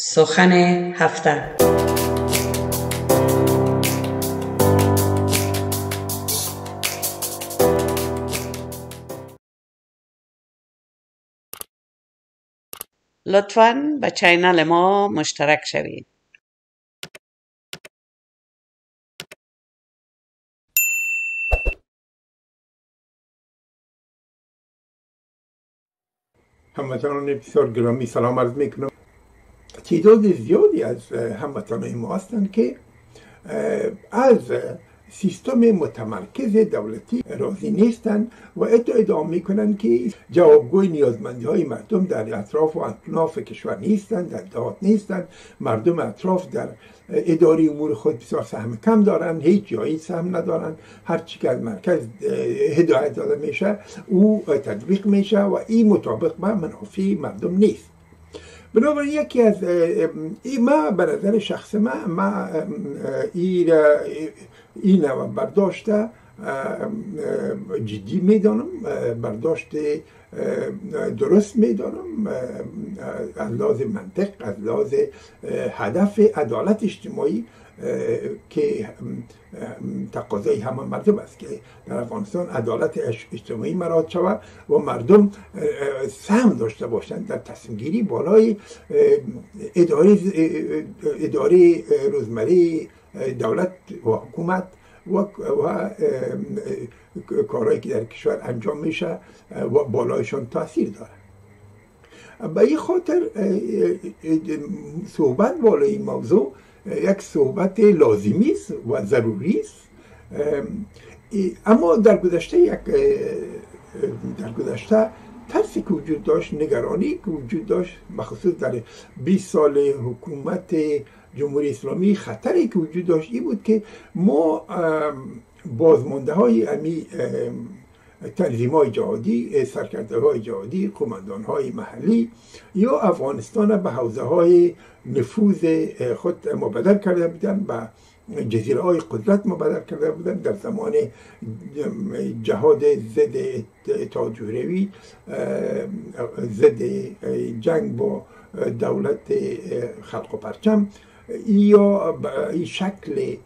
سخن هفته لطفا به چینل ما مشترک شوید. هموطنان بسیار گرامی سلام عرض می‌کنم. تعداد زیادی از هموطنان ما هستند که از سیستم متمرکز دولتی راضی نیستند و ادعا می‌کنند که جوابگوی نیازمندی های مردم در اطراف و اطناف کشور نیستند در دهات نیستند. مردم اطراف در اداری امور خود بسیار سهم کم دارند هیچ جایی سهم ندارند. هر چی که از مرکز هدایت داده میشه او تطبیق میشه و این مطابق به منافع مردم نیست. بنابراین یکی از ما به نظر شخص ما ما این این برداشته جدی می‌دانم برداشت درست می‌دانم از لحاظ منطق از لحاظ هدف عدالت اجتماعی که تقاضای همه مردم است که در افغانستان عدالت اجتماعی مراد شود و مردم سهم داشته باشند در تصمیم گیری بالای اداره اداره روزمره دولت و حکومت و, و کارهایی که در کشور انجام میشه و بالایشان تاثیر داره به این خاطر صحبت بالای این موضوع یک صحبت لازمی است و ضروری است. اما در گذشته یک در گذشته ترسی که وجود داشت نگرانی که وجود داشت مخصوص در 20 سال حکومت جمهوری اسلامی خطری که وجود داشت این بود که ما بازمانده های امی تنظیم های جهادی سرکرده های جهادی قماندان های محلی یا افغانستان به حوزه های نفوذ خود مبدل کرده بودن به جزیره های قدرت مبدل کرده بودن در زمان جهاد ضد اتحاد جمهوری ضد جنگ با دولت خلق و پرچم. یا این شکل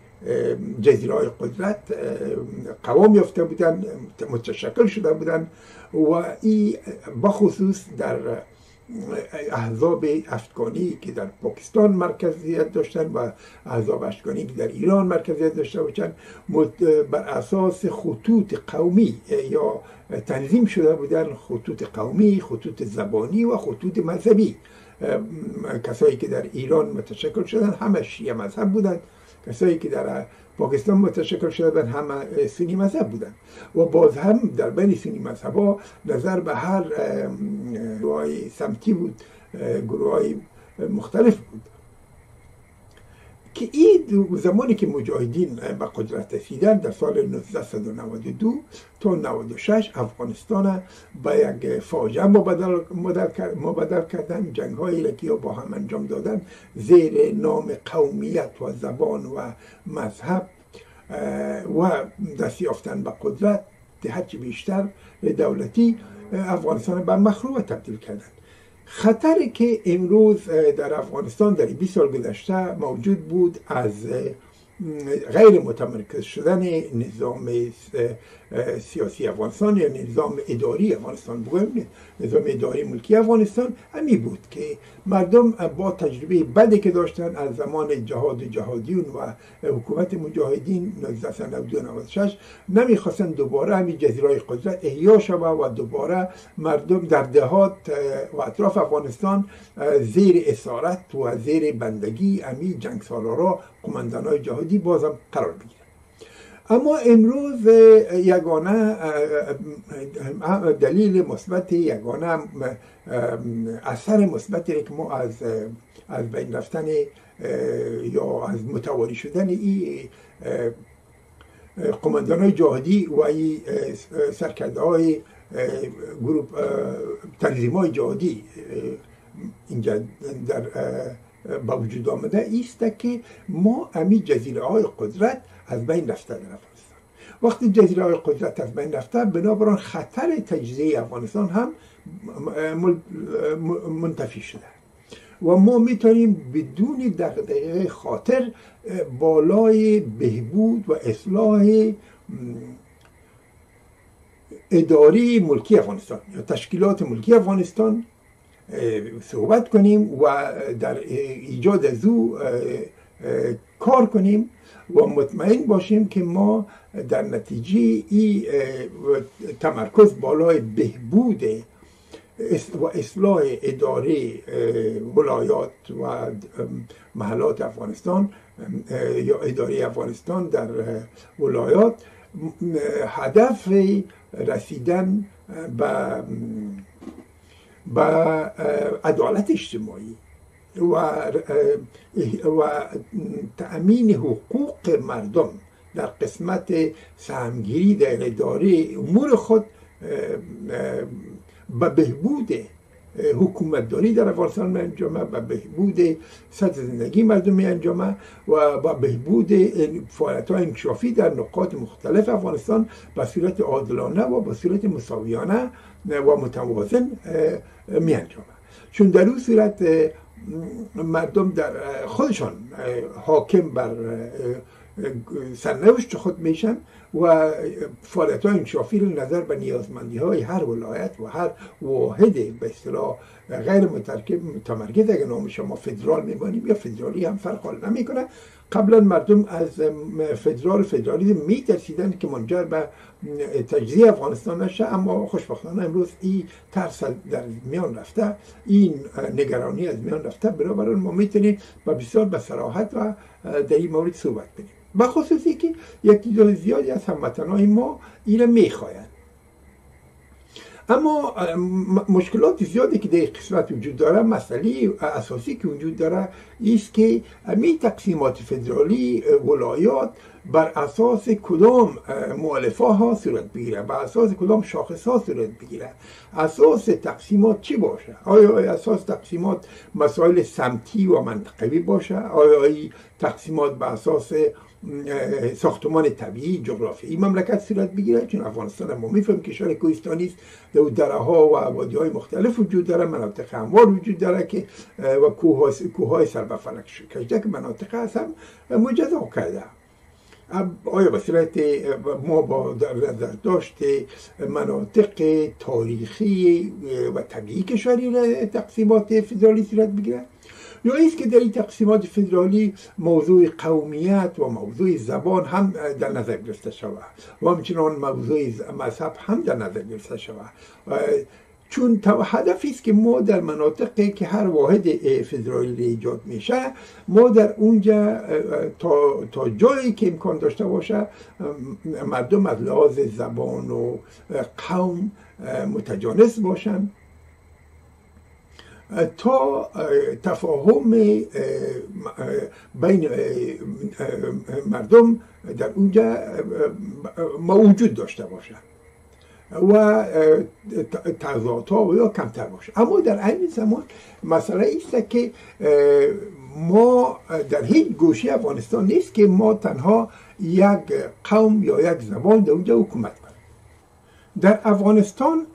جزیره های قدرت قوام یافته بودن متشکل شده بودن و این بخصوص در احزاب افغانی که در پاکستان مرکزیت داشتن و احزاب افغانی که در ایران مرکزیت داشته باشند بر اساس خطوط قومی یا تنظیم شده بودن خطوط قومی خطوط زبانی و خطوط مذهبی. کسایی که در ایران متشکل شدن همه شیعه مذهب بودند. کسایی که در پاکستان متشکل شدن همه سنی مذهب بودن و باز هم در بین سنی مذهب ها نظر به هر گروه سمتی بود گروه مختلف بود. که این زمانی که مجاهدین به قدرت رسیدن در سال 1992 تا 96 افغانستان به یک فاجعه مبدل, مبدل کردن. جنگ هایی که با هم انجام دادن. زیر نام قومیت و زبان و مذهب و دست یافتن به قدرت هرچی بیشتر دولتی افغانستان به مخروبه تبدیل کردن. خطری که امروز در افغانستان در 20 سال گذشته موجود بود از غیر متمرکز شدن نظام سیاسی افغانستان یا نظام اداری افغانستان بگویم نظام اداری ملکی افغانستان همی بود که مردم با تجربه بدی که داشتن از زمان جهاد جهادیون و حکومت مجاهدین 1996 نمی‌خواستن دوباره همین جزیره قدرت احیا شوه و دوباره مردم در دهات و اطراف افغانستان زیر اسارت و زیر بندگی امی جنگ سالارا قماندان های جهادی بازم قرار بگیرن اما امروز یگانه دلیل مثبت یگانه اثر مثبتی که ما از از بین رفتن یا از متواری شدن این قماندان های جهادی و این سرکرده های گروپ تنظیم های جهادی اینجا در با وجود آمده است که ما امی جزیره های قدرت از بین رفته در افغانستان. وقتی جزیره های قدرت از بین رفته بنابراین خطر تجزیه افغانستان هم منتفی شده. و ما می‌تونیم بدون دقیقه خاطر بالای بهبود و اصلاح اداری ملکی افغانستان یا تشکیلات ملکی افغانستان صحبت کنیم و در ایجاد از او کار کنیم. و مطمئن باشیم که ما در نتیجه ای تمرکز بالای بهبود و اصلاح اداره ولایات و محلات افغانستان یا اداره افغانستان در ولایات هدف رسیدن به عدالت اجتماعی. و و تأمین حقوق مردم در قسمت سهمگیری در اداره امور خود به بهبود حکومتداری در افغانستان می انجامه و بهبود سطح زندگی مردم می انجامه و با بهبود فعالیت های انکشافی در نقاط مختلف افغانستان به صورت عادلانه و به صورت مساویانه و متوازن می انجامه. چون در اون صورت مردم در خودشان حاکم بر سرنوشت خود میشن و فعالیت های انشافی رو نظر به نیازمندی های هر ولایت و هر واحد به اصطلاح غیر متمرکز اگر نام شما فدرال میبانیم یا فدرالی هم فرق نمی‌کنه. قبلا مردم از فدرال فدرالیزم میترسیدن که منجر به تجزیه افغانستان نشه اما خوشبختانه امروز این ترس در میان رفته این نگرانی از میان رفته. بنابراین ما می‌تونیم و بسیار به صراحت و در این مورد صحبت کنیم. به خصوصی که یکی زیادی از هموطنهای ما این می‌خواهند اما مشکلات زیادی که در قسمت وجود داره مسئله اساسی که وجود داره است که می تقسیمات فدرالی ولایات بر اساس کدام مؤلفه ها صورت بگیره بر اساس کدام شاخص ها صورت بگیره. اساس تقسیمات چی باشه؟ آیا اساس تقسیمات مسائل سمتی و منطقوی باشه؟ آیا تقسیمات بر اساس ساختمان طبیعی جغرافیایی مملکت صورت بگیره؟ چون افغانستان ما میفهم کشور کوهستانی است در دره ها و وادی های مختلف وجود داره مناطق هموار وجود داره که و کوه های به فلک کشیده که مناطق هست هم مجزا کرده آیا به صورت ما با در نظر داشت مناطق تاریخی و طبیعی کشوری تقسیمات فدرالی صورت بگیره یا ایست که در این تقسیمات فدرالی موضوع قومیت و موضوع زبان هم در نظر گرفته شود و همچنان موضوع مذهب هم در نظر گرفته شود چون هدفی است که ما در مناطقی که هر واحد فدرالی ایجاد میشه ما در اونجا تا, تا جایی که امکان داشته باشه مردم از لحاظ زبان و قوم متجانس باشن. تا تفاهم بین مردم در اونجا موجود داشته باشه و تضاد ها یا کمتر باشه. اما در عین زمان مسئله است که ما در هیچ گوشه افغانستان نیست که ما تنها یک قوم یا یک زبان در اونجا حکومت کنیم. در افغانستان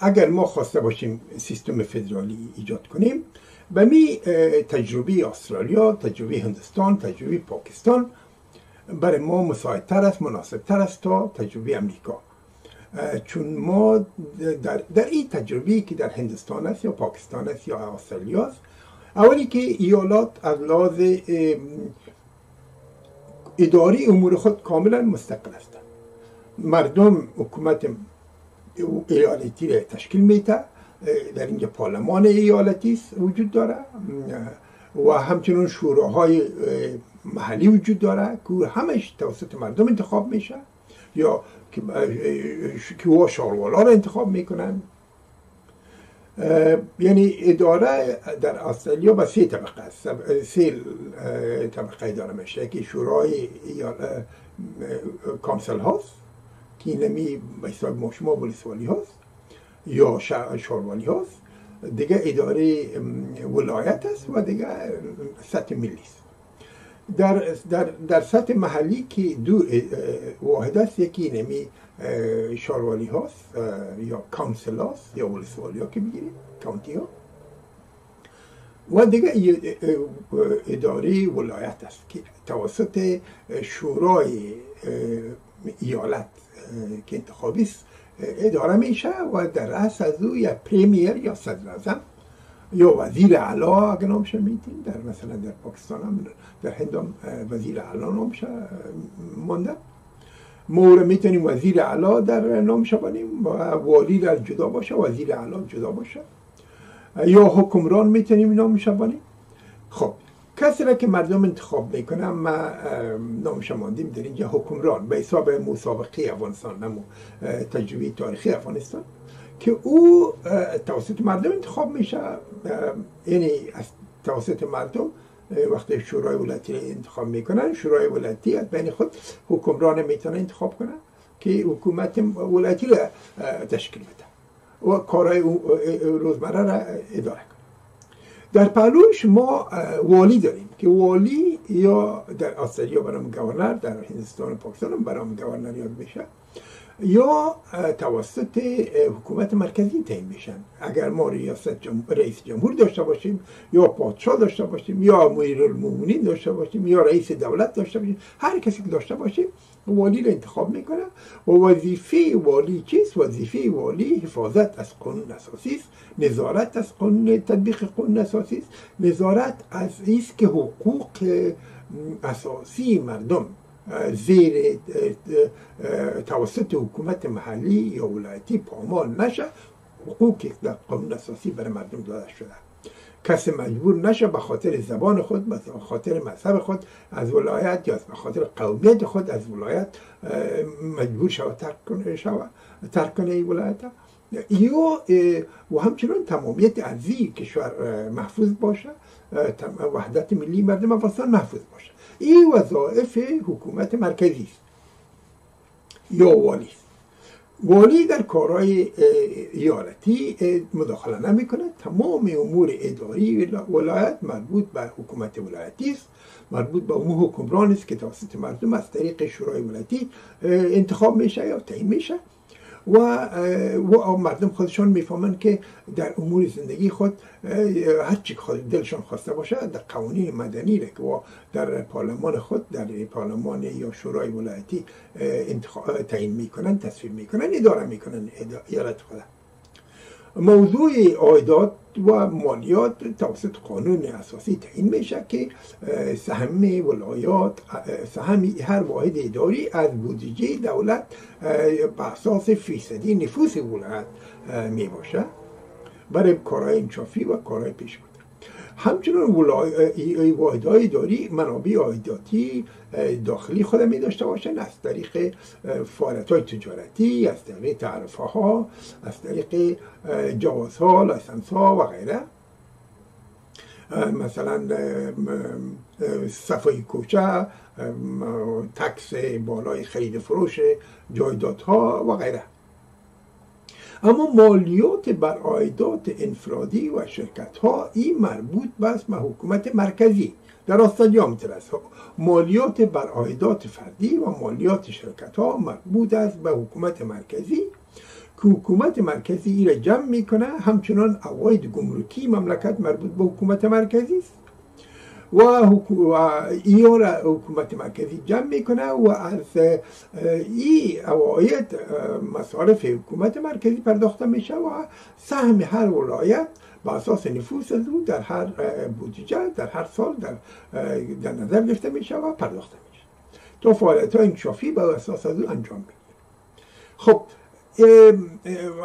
اگر ما خواسته باشیم سیستم فدرالی ایجاد کنیم به می تجربه استرالیا تجربه هندوستان تجربه پاکستان برای ما مساعدتر است مناسبتر است تا تجربه امریکا. چون ما در, در این تجربه که در هندوستان است یا پاکستان است یا استرالیا است اولی که ایالات از لحاظ اداری امور خود کاملا مستقل هستند مردم حکومت ایالتی را تشکیل میده در اینجا پارلمان ایالتی وجود داره و همچنین شوراهای محلی وجود داره که همش توسط مردم انتخاب میشه. یا شاروالا را انتخاب می‌کنن. یعنی اداره در استرالیا به سه طبقه است. سه طبقه اداره میشه. که شورای کانسل هاست که به حساب مشما بولسوالی هاست یا شاروالی هاست. دیگه اداره ولایت است و دیگه سطح ملی است. در, در, در سطح محلی که دو واحد است یکی نمی شاروالی هاست یا کانسل هاست یا ولسوالی ها که بگیریم کانتی ها. و دیگه اداره ولایت است که توسط شورای ایالت که انتخابی است اداره میشه و در رأس از او یا پریمیر یا صدر یا وزیر اعلا اگه نامش میتین در مثلا در پاکستان هم در هند هم وزیر اعلا نامش مانده مور می‌تونیم وزیر اعلا در نامش بانیم و والی در جدا باشه وزیر اعلا جدا باشه. یا حکمران می‌تونیم نامش بانیم خب کسی را که مردم انتخاب می‌کنن ما نامش ماندیم در اینجا حکمران به حساب مسابقه افغانستان نمو تجربه تاریخی افغانستان که او توسط مردم انتخاب میشه. یعنی از توسط مردم وقتی شورای ولایتی انتخاب می‌کنن شورای ولایتی از بین خود حکمران می‌تونن انتخاب کنن که حکومت ولایتی را تشکیل بده و کارهای روزمره را اداره کنه. در پهلوش ما والی داریم که والی یا در استرالیا برام گورنر در هندوستان و پاکستان برام گورنر یاد میشه. یا توسط حکومت مرکزی تعیین میشن. اگر ما ریاست جمهور رئیس جمهور داشته باشیم یا پادشاه داشته باشیم یا المومنین داشته باشیم یا رئیس دولت داشته باشیم هر کسی که داشته باشیم والی رو انتخاب می‌کنه و وظیفه والی چیست؟ وظیفه والی حفاظت از قانون اساسی است نظارت از قانون تطبیق قانون اساسی است. نظارت از است که حقوق اساسی مردم. زیر توسط حکومت محلی یا ولایتی پامال نشه حقوقی در قانون اساسی برای مردم داده شده. کسی مجبور نشه به خاطر زبان خود به خاطر مذهب خود از ولایت یا به خاطر قومیت خود از ولایت مجبور شود ترک کنه شود ترک کنه این ولایت. یا و همچنان تمامیت ارزی کشور محفوظ باشه وحدت ملی مردم افغانستان محفوظ باشه. این وظایف حکومت مرکزی است. یا والی والی در کارهای ایالتی مداخله نمی‌کنه. تمام امور اداری ولایت مربوط به حکومت ولایتی است. مربوط به اون حکمران است که توسط مردم از طریق شورای ولایتی انتخاب میشه یا تعیین میشه. و, و مردم خودشان می‌فهمند که در امور زندگی خود هرچی خود دلشان خواسته باشه در قوانین مدنی که در پارلمان خود در پارلمان یا شورای ولایتی تعیین می‌کنن تصویر می‌کنن اداره می‌کنن ایالت خود. موضوع آیدات و مالیات توسط قانون اساسی تعیین میشه که سهم ولایات سهم هر واحد اداری از بودجه دولت به اساس فیصدی نفوس ولایت می باشه برای کارهای انشافی و کارهای پیش همچنان واحدهای اداری منابع عایداتی داخلی خود می داشته باشن از طریق فعالیت های تجارتی از طریق تعرفه ها از طریق جوازها license ها و غیره. مثلا صفای کوچه تکس بالای خرید فروش جایدادها و غیره. اما مالیات بر عایدات انفرادی و شرکت ها این مربوط بس به حکومت مرکزی. در استرالیا همینطور است مالیات بر عایدات فردی و مالیات شرکت ها مربوط است به حکومت مرکزی. که حکومت مرکزی ای را جمع می‌کنه همچنان عواید گمرکی مملکت مربوط به حکومت مرکزی است. و, ایو را حکومت مرکزی جمع می‌کنه و از ای اواید مصارف حکومت مرکزی پرداخته میشه و سهم هر ولایت با اساس نفوس از در هر بودجه در هر سال در, در نظر گرفته میشه و پرداخته میشه. تا فعالیت های انکشافی با اساس از انجام میشه خب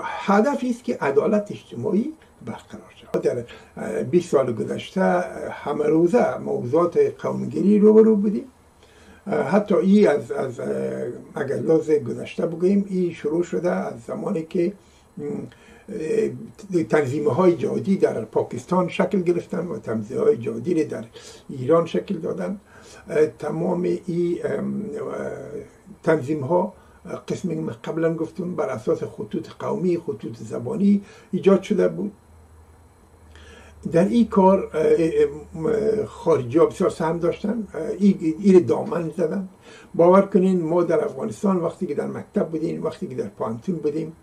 هدفی است که عدالت اجتماعی برقرار شد در 20 سال گذشته همه روزه موضوعات قومگیری رو بودیم. حتی ای از, از اگر لاز گذشته بگوییم ای شروع شده از زمانی که تنظیم های جادی در پاکستان شکل گرفتن و تنظیم های جادی در ایران شکل دادن. تمام این تنظیم ها قسم قبلا گفتم بر اساس خطوط قومی خطوط زبانی ایجاد شده بود. در این کار خارجی ها بسیار سهم داشتن. این دامن زدن. باور کنین ما در افغانستان وقتی که در مکتب بودیم وقتی که در پانتون بودیم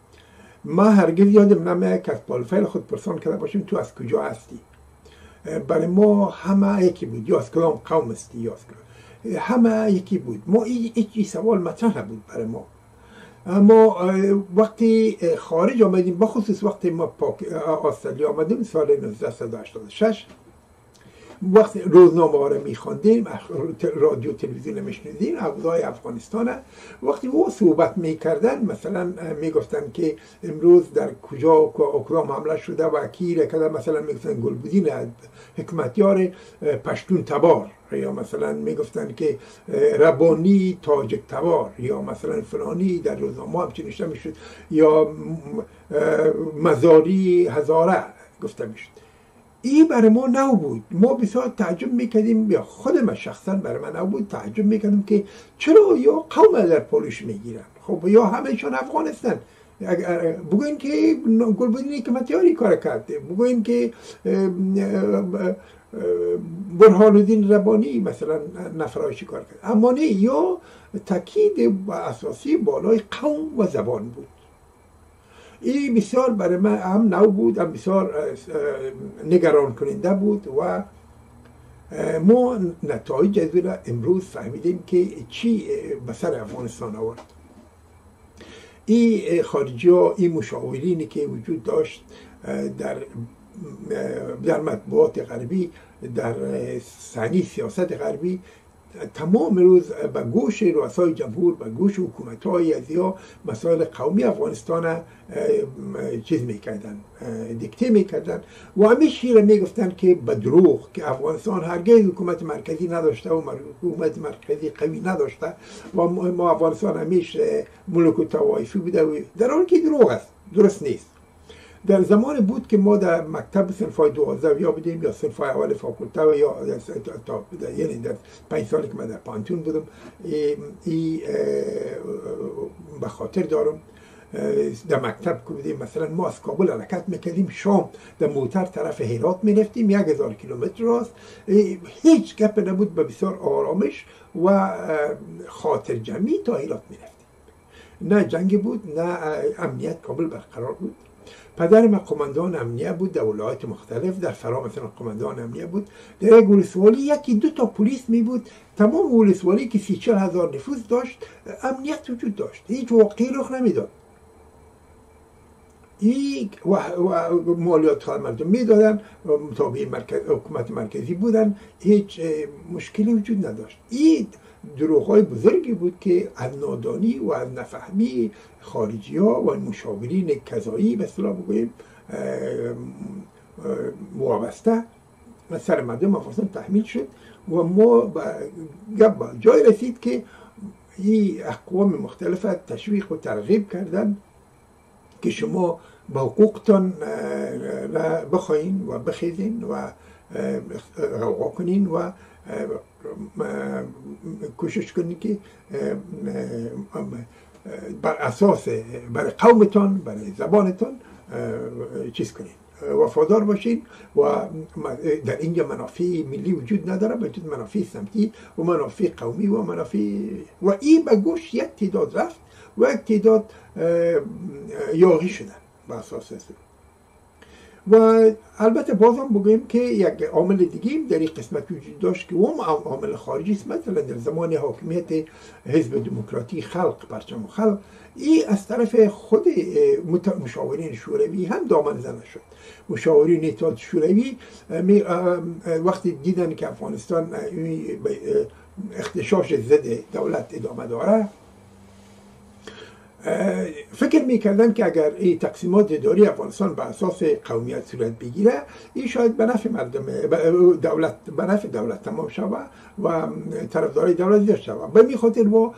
ما هرگز یادم نمیاد که از بالفعل خود پرسان کرده باشیم تو از کجا هستی؟ برای ما همه یکی بود. یا از کلام قوم است یا همه یکی بود. ما این سوال مطرح بود برای ما. اما وقتی خارج آمدیم بخصوص وقتی ما پاک آسترالیا آمدیم سال 1986 وقت روزنامه ها رو میخواندیم رادیو تلویزیون میشنیدیم اوضاع افغانستان. وقتی او صحبت می‌کردن مثلا می‌گفتن که امروز در کجا اکرام حمله شده و کی مثلا می‌گفتن گلبودین حکمتیار پشتون تبار. یا مثلا می‌گفتن که ربانی تاجک تبار یا مثلا فلانی در روزنامه هم چه می‌شد یا مزاری هزاره گفته می‌شد. این برای ما نو بود ما بسیار تعجب می‌کردیم. یا خود من شخصا برای من نو بود تعجب می‌کردیم که چرا یا قوم در پولش می‌گیرن؟ خب یا همهشان افغان هستن بگوین که گلبدین حکمتیاری کار کرده بگوین که برهان الدین ربانی مثلا نفرایشی کار کرد اما نه یا تاکید اساسی بالای قوم و زبان بود این بسیار برای من هم نو بود هم بسیار نگران کننده بود و ما نتایج از امروز فهمیدیم که چی به سر افغانستان آورد این خارجی ها این مشاورینی که وجود داشت در در مطبوعات غربی در سنی سیاست غربی تمام روز به گوش رؤسای جمهور به گوش حکومت های از یا مسائل قومی افغانستان چیز می‌کردن دیکته می‌کردن و همیشه را می‌گفتن که به دروغ که افغانستان هرگز حکومت مرکزی نداشته و حکومت مرکزی قوی نداشته و ما افغانستان همیشه ملک و توایفی بوده. در حالی که دروغ است درست نیست. در زمان بود که ما در مکتب سنفای دوازده یا بودیم یا سنفای اول فاکولته و یا یعنی در پنج سالی که من در پانتون بودم ای به خاطر دارم در مکتب که بودیم مثلا ما از کابل حرکت می‌کردیم شام در موتر طرف هرات می‌رفتیم یک هزار کیلومتر راست. هیچ گپ نبود به بسیار آرامش و خاطر جمعی تا هرات می‌رفتیم. نه جنگی بود نه امنیت کابل برقرار بود. پدر من قماندان امنیه بود در ولایت مختلف در فرا مثلا قماندان امنیه بود. در یک ولسوالی یکی دو تا پلیس می بود. تمام ولسوالی که سی چل هزار نفوذ داشت امنیت وجود داشت. هیچ واقعی رخ نمی‌داد. این و, و مالیات مردم می‌دادن مطابق مرکز حکومت مرکزی بودن. هیچ مشکلی وجود نداشت. این دروغ بزرگی بود که از نادانی و از نفهمی خارجی ها و مشاورین کذایی به اصطلاح بگوییم وابسته سر مردم افغانستان تحمیل شد و ما به جای رسید که این اقوام مختلف تشویق و ترغیب کردن که شما به حقوقتان بخواین و بخیزین و غوغا کنین و کوشش کنید که بر اساس برای قومتان برای زبانتان چیز کنید وفادار باشین و در اینجا منافع ملی وجود نداره وجود منافع سمتی و منافع قومی و منافع و این به گوش یک تعداد رفت و یک تعداد یاغی شدن. به اساس و البته بازم بگویم که یک عامل دیگه در این قسمت وجود داشت که اون عامل خارجی است. مثلا در زمان حاکمیت حزب دموکراتی خلق پرچم خلق این از طرف خود مشاورین شوروی هم دامن زنه شد. مشاورین اتحاد شوروی وقتی دیدن که افغانستان اختشاش ضد دولت ادامه داره فکر می‌کردن که اگر این تقسیمات اداری افغانستان به اساس قومیت صورت بگیره این شاید به نفع مردم دولت به نفع دولت تمام شود و طرفدارای دولت زیاد شود. به می خاطر با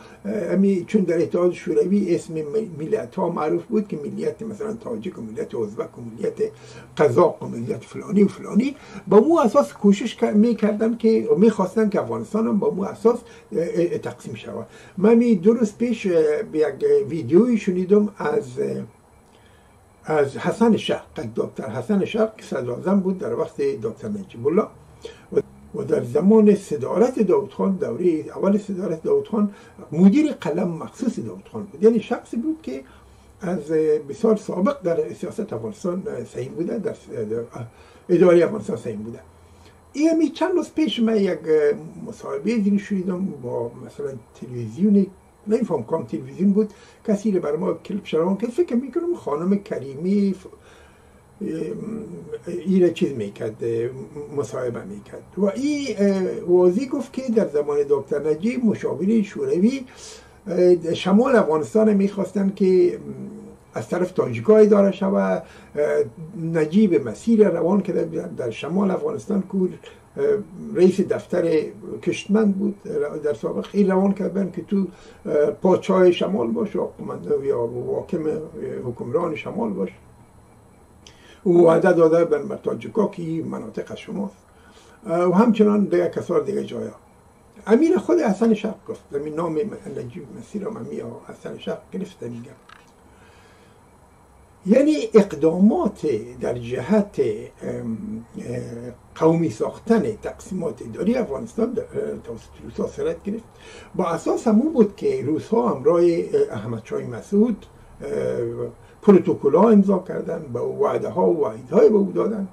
چون در اتحاد شوروی اسم ملیت ها معروف بود که ملیت مثلا تاجیک و ملیت ازبک و ملیت قزاق و ملیت فلانی و فلانی با مو اساس کوشش می‌کردن که می‌خواستن که افغانستان با مو اساس تقسیم شود. من درست پیش یک ویدیوی شنیدم از از حسن شرق دکتر حسن شرق که صدر بود در وقت دکتر نجیب الله. و در زمان صدارت داود خان دوره اول صدارت داود خان مدیر قلم مخصوص داود خان بود. یعنی شخصی بود که از بسیار سابق در سیاست افغانستان سعیم بوده در اداره افغانستان سعیم بوده. می چند روز پیش من یک مصاحبه دیگه شدیدم با مثلا تلویزیونی نمیفهم کام تلویزیون بود کسی رو برای ما کلیپ شروان که فکر می‌کنم خانم کریمی این چیز می‌کرد مصاحبه می‌کرد. و این واضی گفت که در زمان دکتر نجیب مشاور شوروی شمال افغانستان می‌خواستن که از طرف تاجیکا اداره شوه نجیب مسیر روان کرده در شمال افغانستان کور رئیس دفتر کشتمند بود در سابق این روان کردن که تو پاچای شمال باش یا واکم حکمران شمال باش. او وعده داده بر تاجیکا که مناطق شماست. و همچنان دیگه کسار دیگه جایا امیر خود حسن شق گفت زمین نام نجیب مسیر هم امیر حسن شق گرفته میگم. یعنی اقدامات در جهت قومی ساختن تقسیمات اداری افغانستان توسط روسا صورت گرفت. با اساس همون بود که روسا همراه احمد شای مسعود پروتوکل ها امضا کردن با وعده ها و وعید های به او دادن.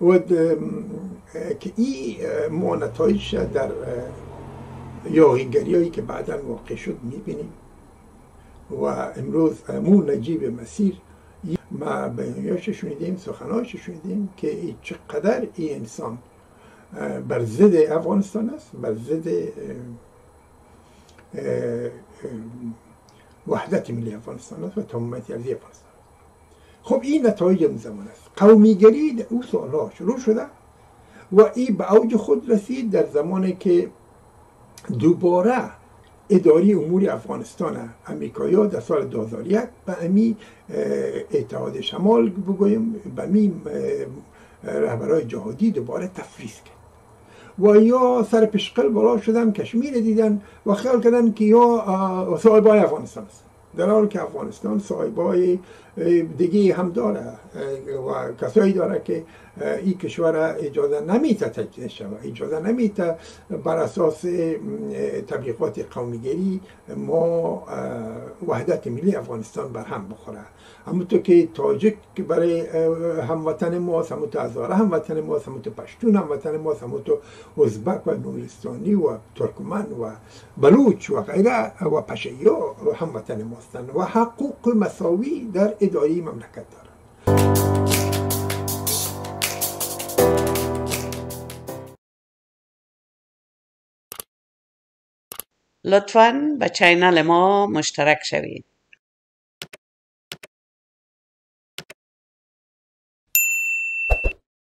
و که این ما نتایج در یاغیگری هایی که بعدا واقع شد می‌بینیم. و امروز امون نجیب مسیر ما بیانیاش شنیدیم سخناش شنیدیم که چقدر این انسان بر ضد افغانستان است بر ضد وحدت ملی افغانستان است و تمامیت ارضی افغانستان خب این نتایج اون زمان است. قومیگری او سالها شروع شده و این به اوج خود رسید در زمانی که دوباره اداری امور افغانستان امریکایی در سال 2001 به امی اتحاد شمال بگویم به امی رهبرهای جهادی دوباره تفریز کرد. و یا سر پشقل بالا شدن کشمیر دیدن و خیال کردن که یا صاحبای افغانستان است در حال که افغانستان صاحبای دیگه هم داره. و کسایی داره که این کشور اجازه نمیته تجزیه شود. اجازه نمیته بر اساس تبلیغات قومیگری ما وحدت ملی افغانستان بر هم بخوره. همونطور که تاجک برای هموطن ماست همونطور هزاره هموطن ماست همونطور پشتون هموطن ماست همونطور ازبک و نورستانی و ترکمن و بلوچ و غیره و پشیا هموطن ماستن. و حقوق مساوی در اداره مملکت دارن. لطفا به چینل ما مشترک شوید.